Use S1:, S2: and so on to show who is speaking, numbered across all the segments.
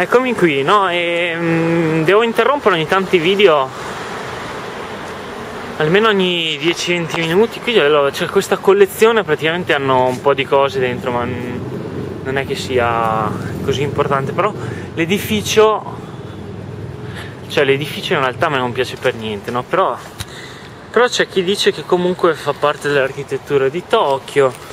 S1: Eccomi qui, no? E, mm, devo interrompere ogni tanto i video almeno ogni 10-20 minuti. Qui allora, c'è questa collezione, praticamente hanno un po' di cose dentro, ma non è che sia così importante. Però l'edificio, cioè l'edificio in realtà a me non piace per niente, no? Però, però c'è chi dice che comunque fa parte dell'architettura di Tokyo.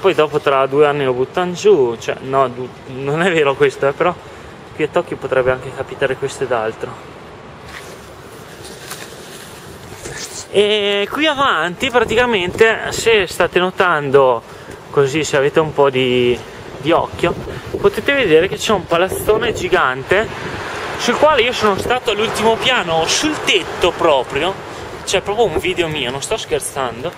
S1: Poi dopo tra due anni lo buttano giù, cioè no, non è vero questo, eh, però qui a Tokyo potrebbe anche capitare questo ed altro. E qui avanti praticamente se state notando così se avete un po' di, di occhio potete vedere che c'è un palazzone gigante sul quale io sono stato all'ultimo piano sul tetto proprio c'è proprio un video mio non sto scherzando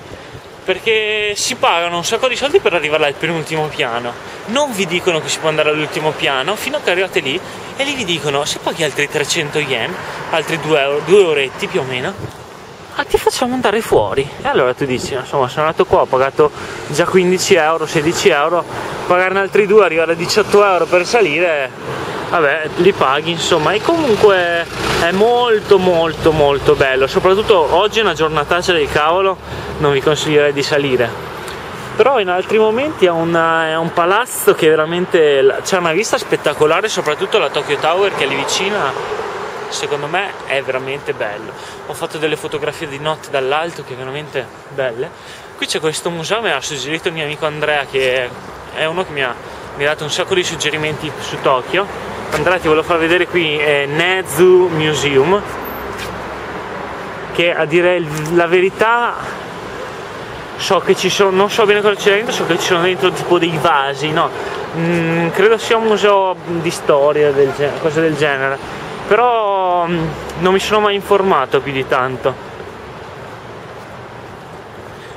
S1: perché si pagano un sacco di soldi per arrivare al penultimo piano. Non vi dicono che si può andare all'ultimo piano fino a che arrivate lì e lì vi dicono se paghi altri 300 yen, altri 2 euro, 2 oretti più o meno, ah, ti facciamo andare fuori. E allora tu dici, insomma, sono andato qua, ho pagato già 15 euro, 16 euro, pagarne altri 2, arrivare a 18 euro per salire, vabbè, li paghi, insomma. E comunque è molto molto molto bello, soprattutto oggi è una giornataccia del cavolo, non vi consiglierei di salire. Però in altri momenti è, una, è un palazzo che veramente c'è una vista spettacolare, soprattutto la Tokyo Tower che è lì vicina secondo me è veramente bello. Ho fatto delle fotografie di notte dall'alto che veramente belle. Qui c'è questo museo, me l'ha suggerito il mio amico Andrea che è uno che mi ha, mi ha dato un sacco di suggerimenti su Tokyo. Andrea ti volevo far vedere qui è Nezu Museum che a dire la verità so che ci sono, non so bene cosa c'è dentro, so che ci sono dentro tipo dei vasi, no? Mm, credo sia un museo di storia, del cose del genere. Però mm, non mi sono mai informato più di tanto.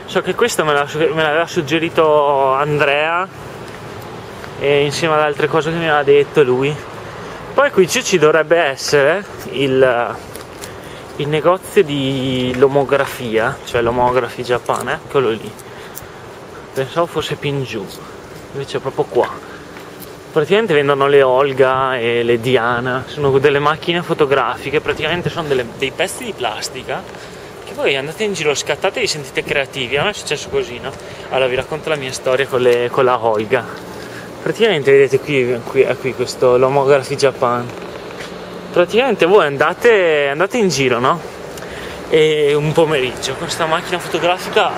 S1: So che questo me, l'aveva suggerito Andrea e insieme ad altre cose che mi aveva detto lui poi qui ci dovrebbe essere il, il negozio di lomografia cioè Lomografi Japan, eccolo lì pensavo fosse più in giù invece è proprio qua praticamente vendono le Olga e le Diana, sono delle macchine fotografiche, praticamente sono delle, dei pezzi di plastica che voi andate in giro, scattate e vi sentite creativi. A me è successo così, no? Allora vi racconto la mia storia con, le, con la Olga. Praticamente vedete qui, qui, qui questo Lomography Japan. Praticamente voi andate, andate in giro, no? E un pomeriggio questa macchina fotografica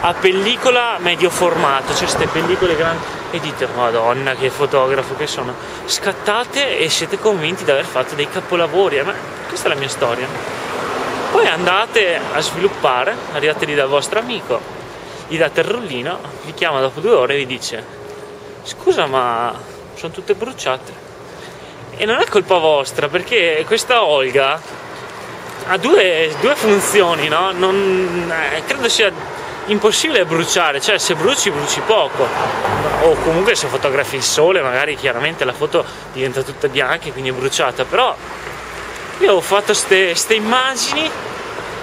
S1: a pellicola medio formato, cioè queste pellicole grandi e dite madonna che fotografo che sono scattate e siete convinti di aver fatto dei capolavori ma questa è la mia storia poi andate a sviluppare arrivate lì dal vostro amico gli date il rollino vi chiama dopo due ore e vi dice scusa ma sono tutte bruciate e non è colpa vostra perché questa Olga ha due, due funzioni no? Non, eh, credo sia impossibile bruciare, cioè se bruci bruci poco o comunque se fotografi il sole magari chiaramente la foto diventa tutta bianca e quindi è bruciata, però io ho fatto queste immagini,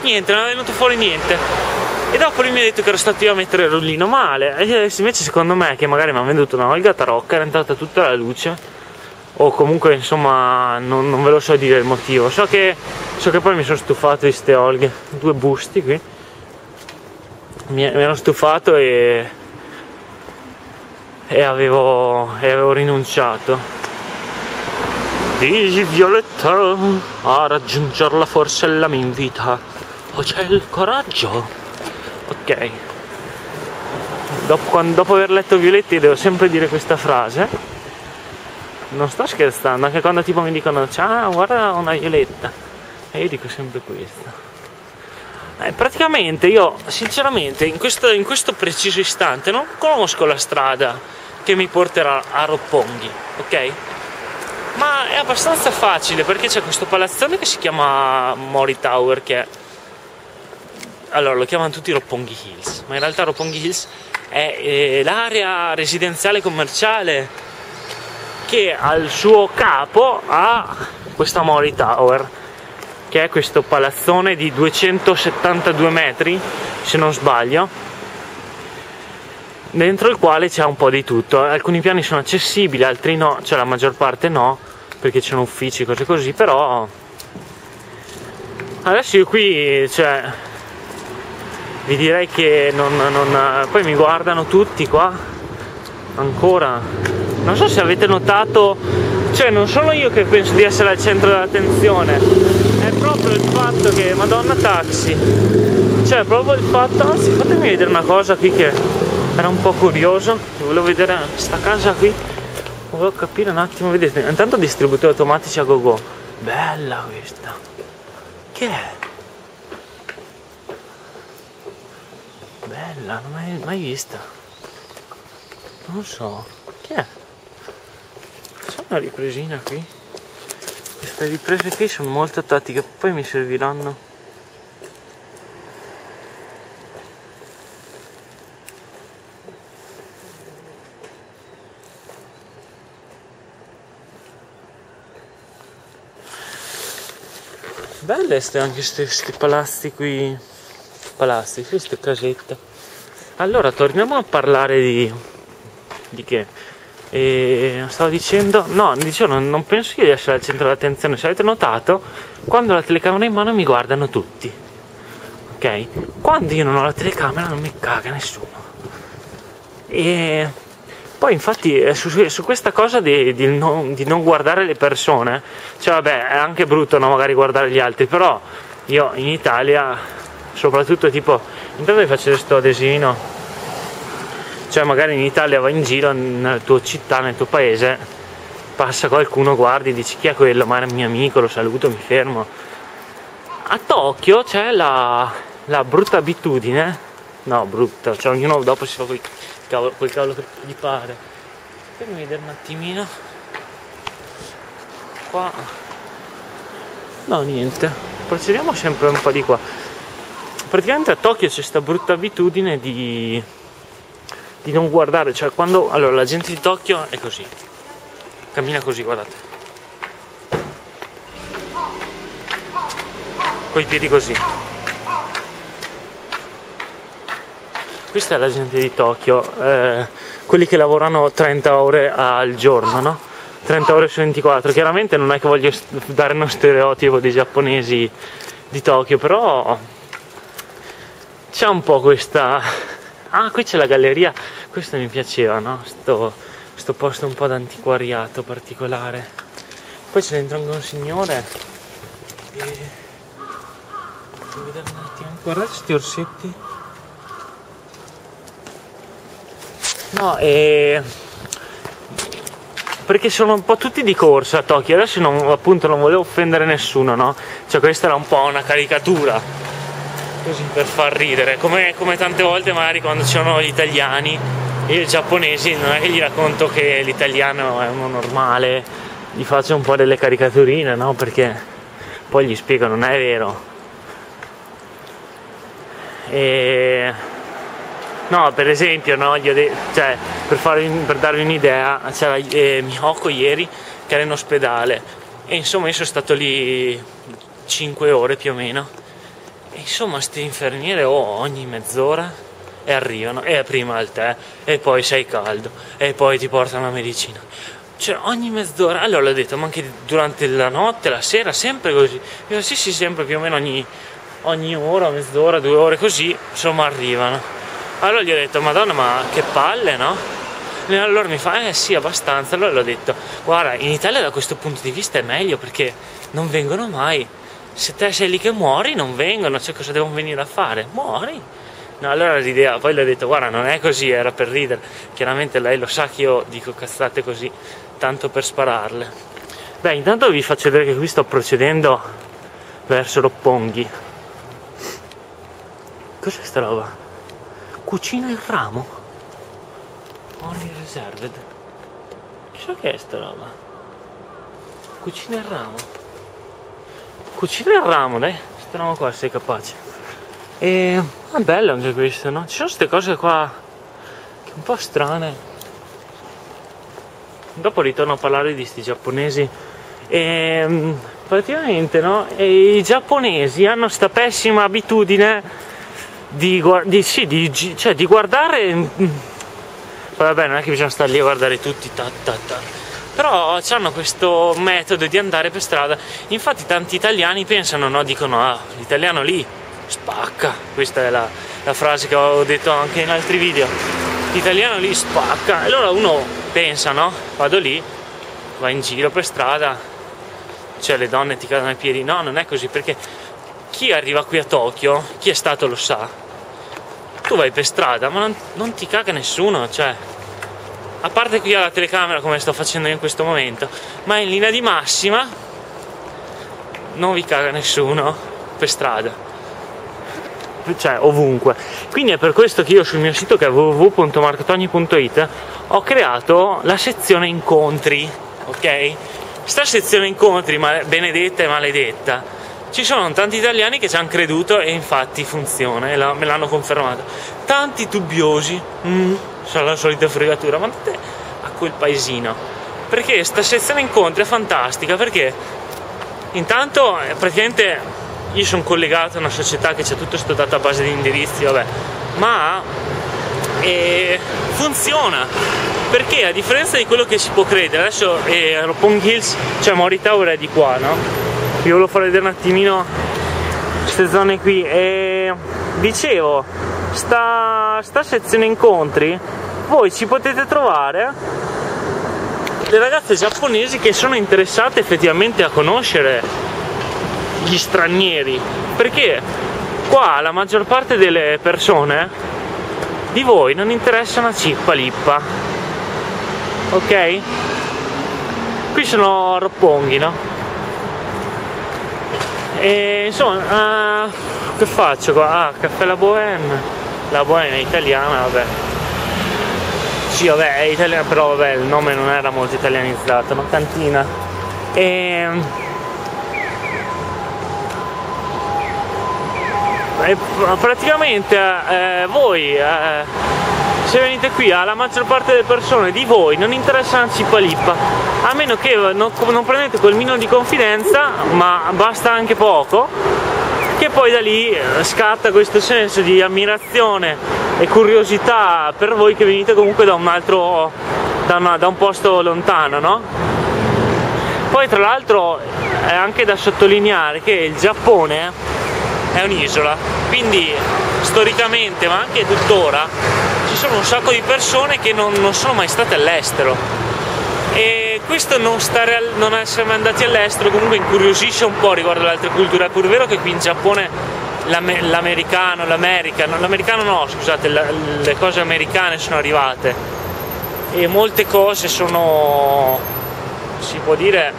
S1: niente, non è venuto fuori niente. E dopo lui mi ha detto che ero stato io a mettere il rullino male, e invece secondo me che magari mi ha venduto una Olga Tarocca, era entrata tutta la luce, o comunque insomma non, non ve lo so dire il motivo, so che, so che poi mi sono stufato di queste Olghe, due busti qui mi, ero stufato e, e, avevo, e avevo rinunciato. Dici Violetta, a raggiungerla forse la mia invita. O c'è il coraggio? Ok. Dopo, quando, dopo aver letto Violetti devo sempre dire questa frase. Non sto scherzando, anche quando tipo mi dicono ciao guarda una Violetta. E io dico sempre questo. Eh, praticamente io sinceramente in questo, in questo preciso istante non conosco la strada che mi porterà a Roppongi, ok? Ma è abbastanza facile perché c'è questo palazzone che si chiama Mori Tower che è allora lo chiamano tutti Roppongi Hills, ma in realtà Roppongi Hills è eh, l'area residenziale commerciale che al suo capo ha questa Mori Tower che è questo palazzone di 272 metri, se non sbaglio, dentro il quale c'è un po' di tutto. Alcuni piani sono accessibili, altri no, cioè la maggior parte no, perché c'erano uffici, cose così, però adesso io qui, cioè, vi direi che non, non, poi mi guardano tutti qua, ancora, non so se avete notato, cioè non sono io che penso di essere al centro dell'attenzione, è proprio il fatto che, madonna taxi, cioè proprio il fatto, anzi fatemi vedere una cosa qui che era un po' curioso, volevo vedere sta casa qui, volevo capire un attimo, vedete, intanto distributori automatici a go go, bella questa, che è? Bella, non l'hai mai vista, non so, che è? C'è una ripresina qui? Queste riprese qui sono molto tattiche, poi mi serviranno Belle ste anche questi palazzi qui. Palazzi, queste casette. Allora, torniamo a parlare di. di che? E stavo dicendo, no, dicevo, non, penso io di essere al centro dell'attenzione. Se avete notato, quando ho la telecamera in mano mi guardano tutti. Ok? Quando io non ho la telecamera non mi caga nessuno. E poi infatti eh, su, su questa cosa di, di, non, di, non, guardare le persone, cioè vabbè è anche brutto no, magari guardare gli altri, però io in Italia, soprattutto tipo, intanto vi faccio questo adesino, cioè magari in Italia vai in giro nella tua città, nel tuo paese, passa qualcuno, guardi, dici chi è quello, ma un mio amico, lo saluto, mi fermo. A Tokyo c'è la, la brutta abitudine, no brutta, cioè ognuno dopo si fa quei cavolo, quel cavolo che gli pare. Fammi vedere un attimino. Qua. No, niente. Procediamo sempre un po' di qua. Praticamente a Tokyo c'è questa brutta abitudine di, di non guardare, cioè quando. Allora, la gente di Tokyo è così. Cammina così, guardate. Con i piedi così questa è la gente di Tokyo, eh, quelli che lavorano 30 ore al giorno, no? 30 ore su 24. Chiaramente non è che voglio dare uno stereotipo dei giapponesi di Tokyo, però c'è un po' questa. Ah, qui c'è la galleria, questo mi piaceva, no? Sto, sto posto un po' d'antiquariato particolare. Poi c'è dentro anche un signore. E... Guardate questi orsetti. No, e... perché sono un po' tutti di corsa a Tokyo, adesso non, appunto non volevo offendere nessuno, no? Cioè questa era un po' una caricatura, così per far ridere, come, come tante volte magari quando c'erano gli italiani e i giapponesi non è che gli racconto che l'italiano è uno normale, gli faccio un po' delle caricaturine, no? Perché poi gli spiego non è vero. E No, per esempio, no, de- cioè, per, farvi, per, darvi un'idea, c'era eh, Miyoko ieri che era in ospedale e insomma io sono stato lì 5 ore più o meno insomma queste infermiere oh, ogni mezz'ora e arrivano e prima al tè e poi sei caldo e poi ti portano la medicina cioè ogni mezz'ora allora l'ho detto ma anche durante la notte la sera sempre così io sì sì sempre più o meno ogni, ogni ora mezz'ora due ore così insomma arrivano allora gli ho detto, madonna, ma che palle, no? E allora mi fa, eh sì, abbastanza. Allora gli ho detto, guarda, in Italia da questo punto di vista è meglio perché non vengono mai. Se te sei lì che muori, non vengono, cioè cosa devono venire a fare? Muori. No, allora l'idea, poi le ho detto, guarda, non è così, era per ridere. Chiaramente lei lo sa che io dico cazzate così, tanto per spararle. Beh, intanto vi faccio vedere che qui sto procedendo verso Lopponghi. Cos'è sta roba? Cucina il ramo. Only reserved. Chissà che è sta roba. Cucina il ramo. Cucina il ramo, dai. Speriamo qua sei capace. E è bello anche questo, no? Ci sono queste cose qua che un po' strane. Dopo ritorno a parlare di sti giapponesi. E praticamente, no? E i giapponesi hanno sta pessima abitudine di, di, sì, di, cioè, di guardare. Mm, vabbè, non è che bisogna stare lì a guardare tutti. Ta, ta, ta. Però hanno questo metodo di andare per strada. Infatti tanti italiani pensano, no, dicono, ah, l'italiano lì spacca, questa è la, la frase che ho detto anche in altri video, l'italiano lì spacca, e allora uno pensa, no, vado lì, va in giro per strada, cioè le donne ti cadono ai piedi, no, non è così, perché chi arriva qui a Tokyo, chi è stato lo sa, tu vai per strada, ma non, non ti caga nessuno, cioè a parte qui alla telecamera come sto facendo in questo momento, ma in linea di massima non vi caga nessuno per strada. Cioè ovunque. Quindi è per questo che io sul mio sito che è www.marcotogni.it ho creato la sezione incontri, ok? Sta sezione incontri benedetta e maledetta ci sono tanti italiani che ci hanno creduto e infatti funziona e la, me l'hanno confermato. Tanti dubbiosi, mm, sono la solita fregatura, ma andate a quel paesino. Perché questa sezione incontri è fantastica, perché intanto eh, praticamente io sono collegato a una società che c'è tutto questo database di indirizzi, vabbè, ma eh, funziona perché a differenza di quello che si può credere adesso eh, a Roppongi Hills cioè Mori Tower è di qua no? Vi volevo far vedere un attimino queste zone qui e dicevo sta, sta sezione incontri voi ci potete trovare le ragazze giapponesi che sono interessate effettivamente a conoscere gli stranieri perché qua la maggior parte delle persone di voi non interessa una cippa lippa ok? Qui sono Ropponghi no e insomma, uh, che faccio qua? Ah, caffè la Bohème. La Bohème è italiana, vabbè. Sì, vabbè, è italiana, però vabbè, il nome non era molto italianizzato, ma cantina. E... e praticamente eh, voi eh, se venite qui alla maggior parte delle persone di voi non interessa una cipalippa a meno che non, non prendete quel minimo di confidenza ma basta anche poco che poi da lì eh, scatta questo senso di ammirazione e curiosità per voi che venite comunque da un altro da, una, da un posto lontano no? poi tra l'altro è anche da sottolineare che il Giappone è un'isola quindi storicamente ma anche tuttora sono un sacco di persone che non, non sono mai state all'estero. E questo non, stare, non essere mai andati all'estero comunque incuriosisce un po' riguardo alle altre culture, è pur vero che qui in Giappone l'americano, l'America, l'americano no scusate, la, le cose americane sono arrivate. E molte cose sono, si può dire,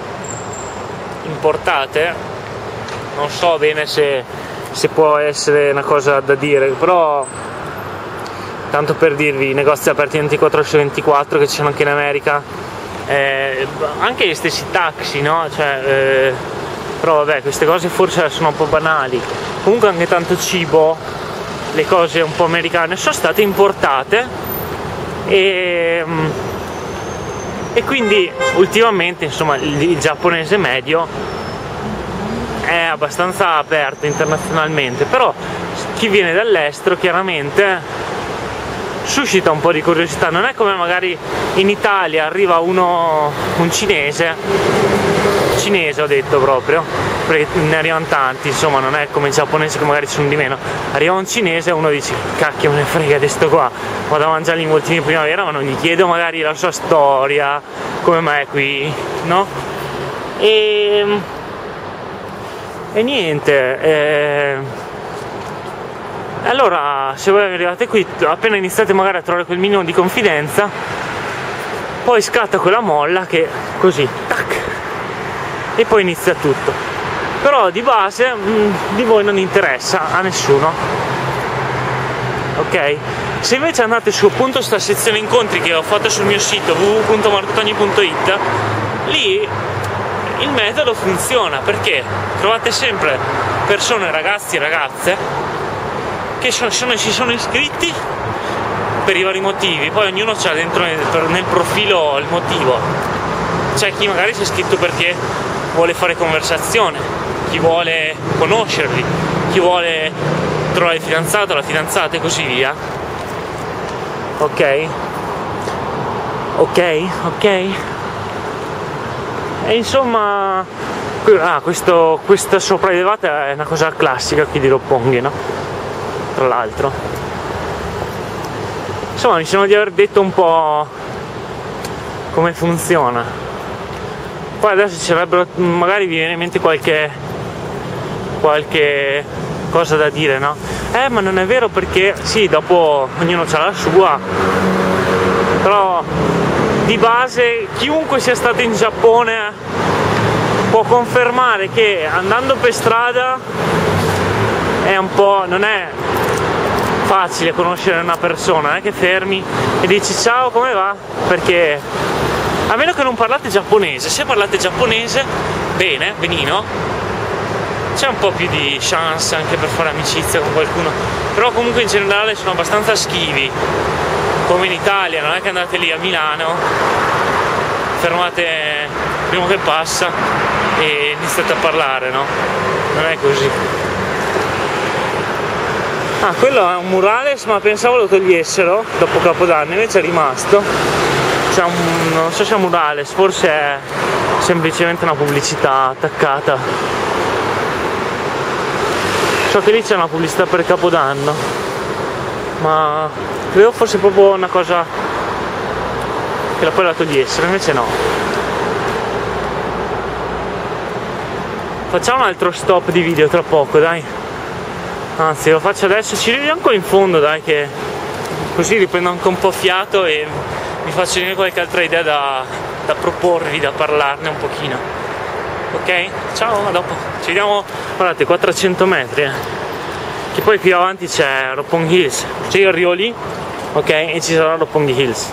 S1: importate, non so bene se, se può essere una cosa da dire, però tanto per dirvi, i negozi aperti 24 su 24 che ci sono anche in America, eh, anche gli stessi taxi, no? Cioè, eh, però vabbè, queste cose forse sono un po' banali. Comunque anche tanto cibo, le cose un po' americane sono state importate e, mm, e quindi ultimamente insomma il, il giapponese medio è abbastanza aperto internazionalmente, però chi viene dall'estero chiaramente suscita un po' di curiosità, non è come magari in Italia arriva uno, un cinese, cinese ho detto proprio, perché ne arrivano tanti, insomma non è come il giapponese che magari ci sono di meno, arriva un cinese e uno dice cacchio me ne frega di sto qua, vado a mangiare gli involtini di primavera ma non gli chiedo magari la sua storia, come mai è qui, no? E, e niente, eh, allora se voi arrivate qui appena iniziate magari a trovare quel minimo di confidenza poi scatta quella molla che così tac e poi inizia tutto. Però di base mh, mm, di voi non interessa a nessuno. Ok? Se invece andate su appunto sta sezione incontri che ho fatto sul mio sito www.marcotogni.it lì il metodo funziona perché trovate sempre persone, ragazzi e ragazze che sono, sono, si sono iscritti per i vari motivi, poi ognuno ha dentro nel, nel profilo il motivo. C'è chi magari si è iscritto perché vuole fare conversazione, chi vuole conoscerli, chi vuole trovare il fidanzato, la fidanzata e così via. Ok? Ok? Ok? e insomma ah, questo, questa sopraelevata è una cosa classica qui di Roppongi no? Tra l'altro. Insomma mi sembra di aver detto un po' come funziona. Poi adesso ci sarebbero magari vi viene in mente qualche qualche cosa da dire no? eh ma non è vero perché sì dopo ognuno ha la sua. Però di base chiunque sia stato in Giappone può confermare che andando per strada è un po' non è facile conoscere una persona, è che fermi e dici ciao come va? Perché a meno che non parlate giapponese, se parlate giapponese, bene, benino, c'è un po' più di chance anche per fare amicizia con qualcuno, però comunque in generale sono abbastanza schivi come in Italia, non è che andate lì a Milano, fermate il primo che passa e iniziate a parlare, no? Non è così. Ah, quello è un murales, ma pensavo lo togliessero dopo Capodanno, invece è rimasto. C'è un, non so se è un murales, forse è semplicemente una pubblicità attaccata. So che lì c'è una pubblicità per Capodanno, ma credevo fosse proprio una cosa che la poi la togliessero invece no facciamo un altro stop di video tra poco dai anzi lo faccio adesso. Ci arriviamo ancora in fondo dai che così riprendo anche un po' fiato e mi faccio venire qualche altra idea da, da proporvi da parlarne un pochino. Ok? Ciao a dopo. Ci vediamo guardate 400 metri eh. Che poi più avanti c'è Roppongi Hills, c'è il Rioli, ok, e ci sarà Roppongi Hills.